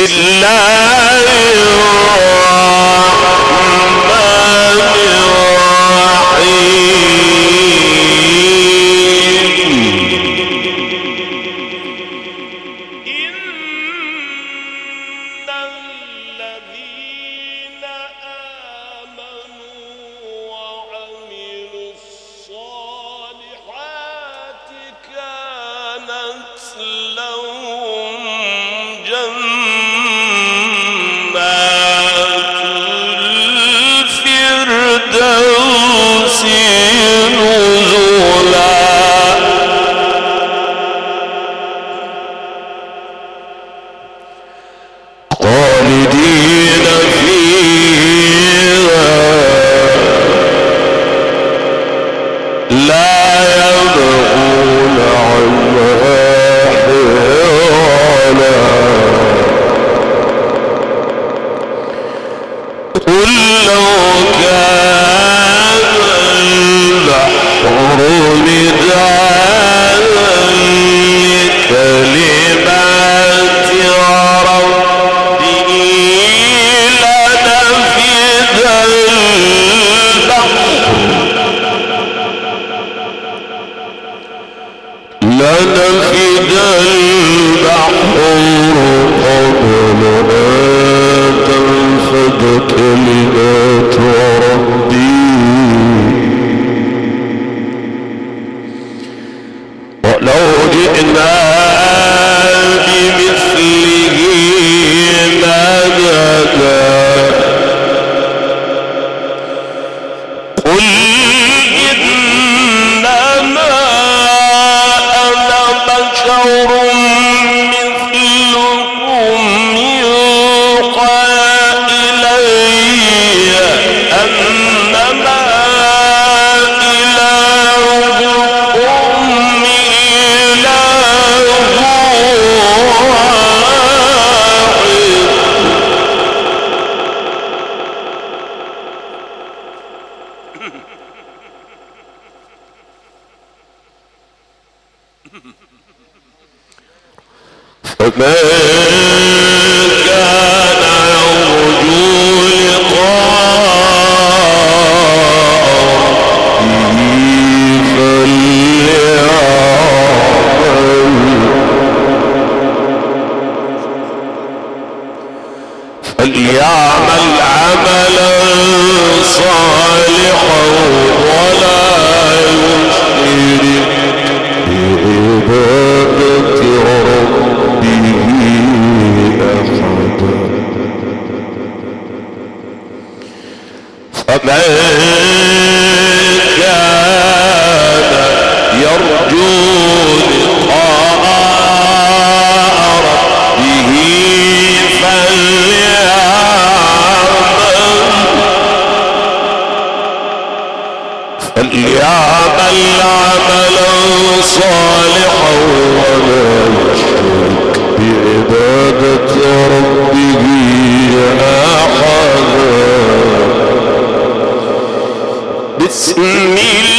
حولا صالحا صالحا ولا يشرك بعبادة ربه أحدا. بسم الله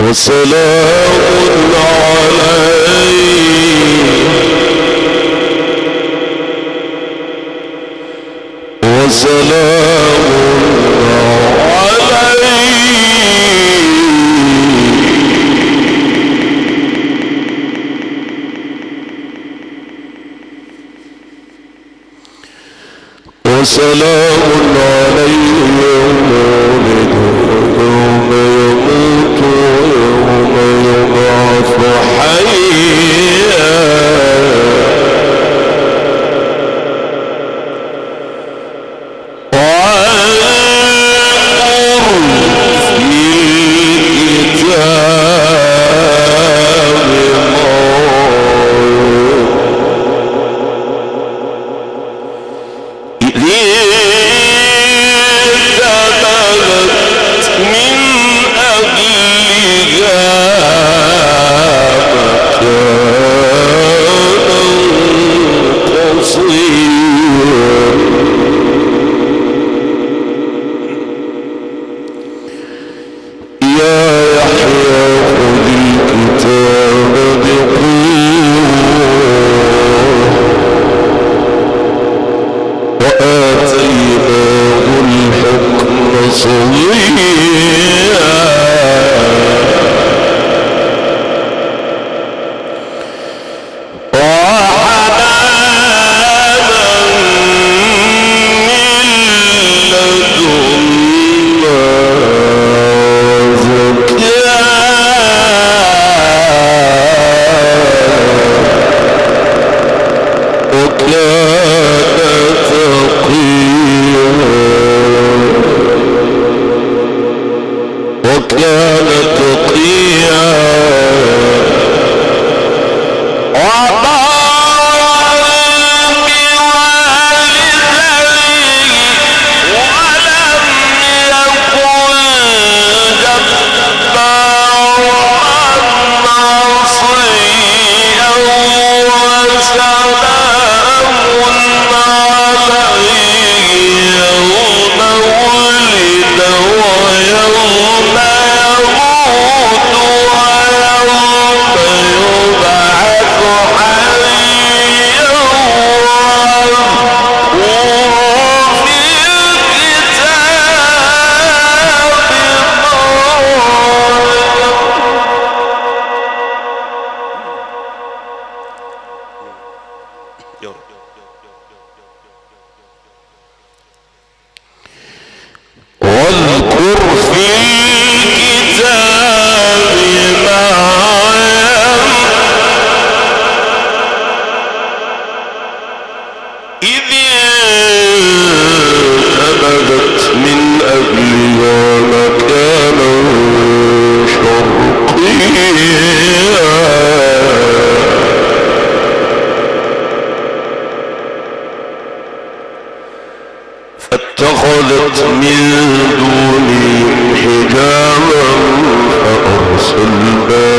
وسلام عليه وسلام وسلام عليهم اتخذت من دوني حجاما فأرسل بابا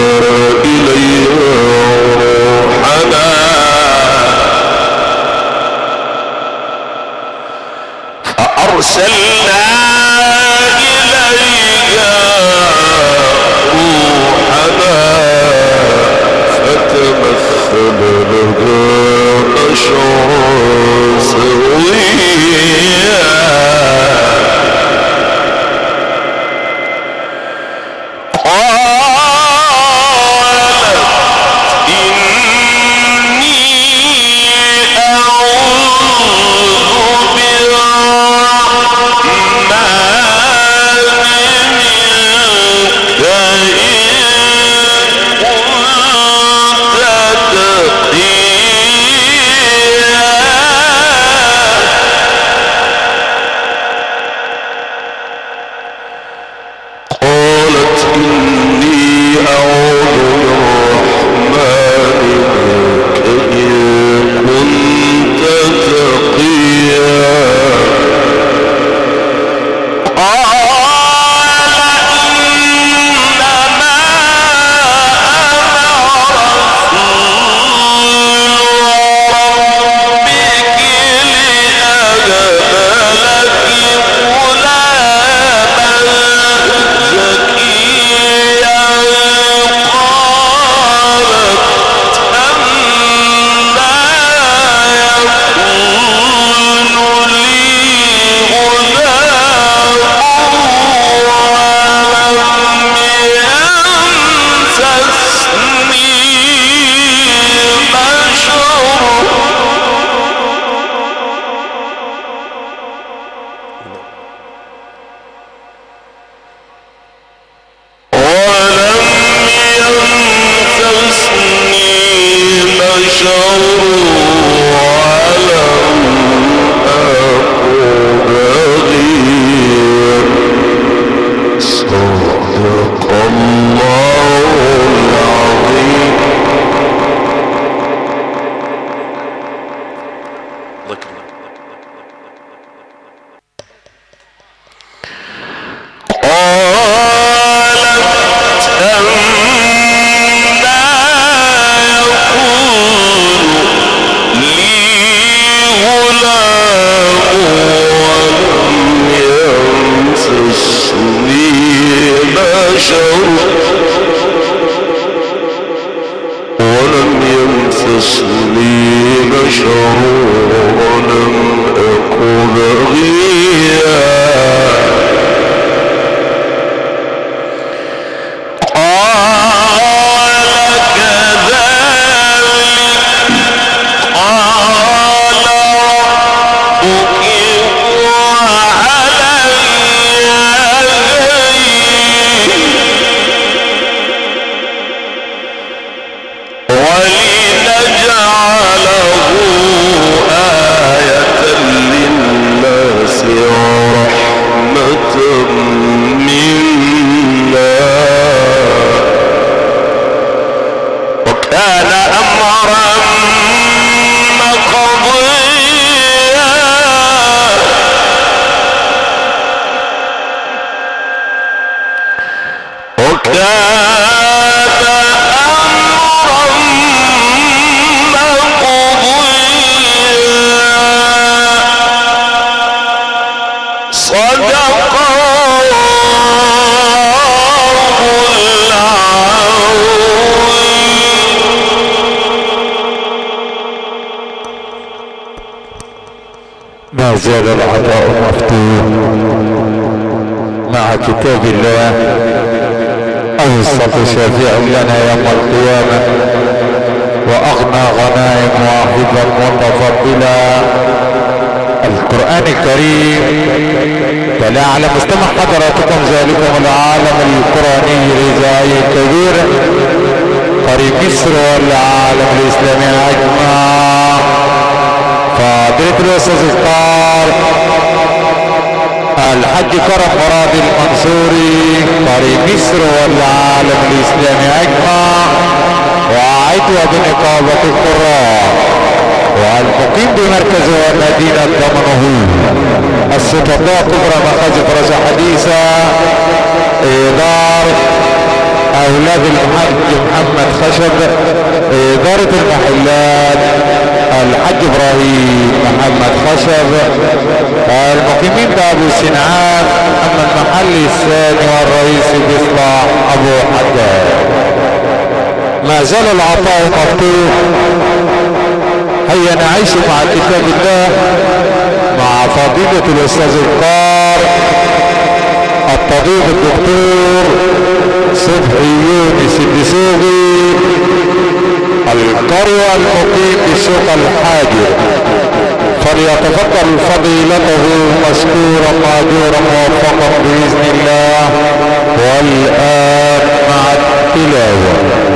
زال العطاء مفتوح مع كتاب الله. أوسط شفيع لنا يوم القيامة وأغنى غنائم واحدا متفضلا. القرآن الكريم تلا على مستمع حضراتكم ذلكم العالم القرآني الإذاعي الكبير قريب مصر والعالم الإسلامي أجمع فضيلة الأستاذ إفطار الحج كرم مراد المنصوري قريب مصر والعالم الإسلامي أجمع. وعدوى بنقابة القراء. والمقيم بمركز مدينة ضمنه. السلطة كبرى مخازف رجع حديثة. إدارة أولاد الحج محمد خشب إدارة المحلات. الحج إبراهيم محمد خشب المقيمين بأبو سنعان أما المحل الثاني والرئيس بإصلاح أبو حداد. ما زال العطاء مفتوح. هيا نعيش مع كتاب الله مع فضيلة الأستاذ القار الطبيب الدكتور صبحي يونس الدسوقي القرية المقيم بسوق الحاجر. فليتفضل فضيلته مشكورا ماجورا موفقا بإذن الله. والآن مع التلاوة.